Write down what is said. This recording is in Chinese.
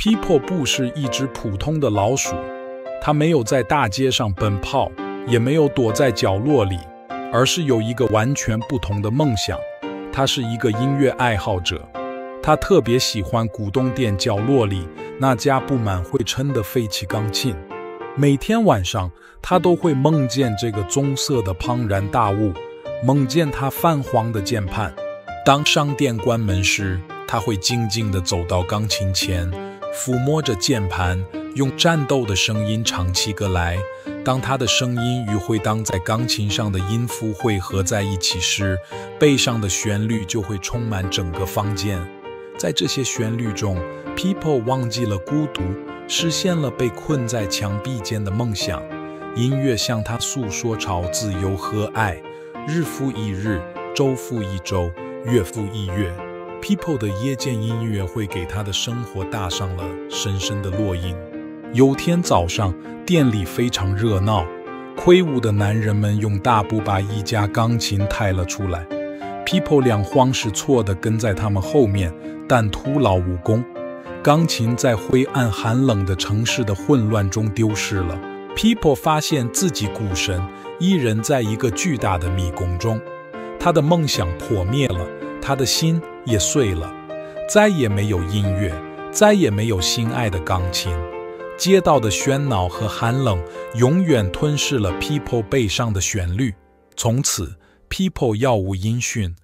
People 不是一只普通的老鼠，它没有在大街上奔跑，也没有躲在角落里，而是有一个完全不同的梦想。他是一个音乐爱好者，他特别喜欢古董店角落里那家布满灰尘的废弃钢琴。每天晚上，他都会梦见这个棕色的庞然大物，梦见它泛黄的键盘。当商店关门时，他会静静地走到钢琴前，抚摸着键盘，用战斗的声音唱起歌来。当他的声音与会当在钢琴上的音符汇合在一起时，背上的旋律就会充满整个房间。在这些旋律中，People 忘记了孤独。实现了被困在墙壁间的梦想。音乐向他诉说朝自由和爱。日复一日，周复一周，月复一月，People 的夜间音乐会给他的生活打上了深深的烙印。有天早上，店里非常热闹，魁梧的男人们用大步把一架钢琴抬了出来。People 两慌失措地跟在他们后面，但徒劳无功。钢琴在灰暗寒冷的城市的混乱中丢失了。People 发现自己孤身一人在一个巨大的迷宫中，他的梦想破灭了，他的心也碎了，再也没有音乐，再也没有心爱的钢琴。街道的喧闹和寒冷永远吞噬了 People 背上的旋律。从此，People 杳无音讯。